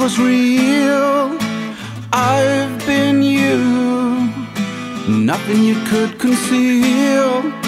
was real. I've been you, nothing you could conceal.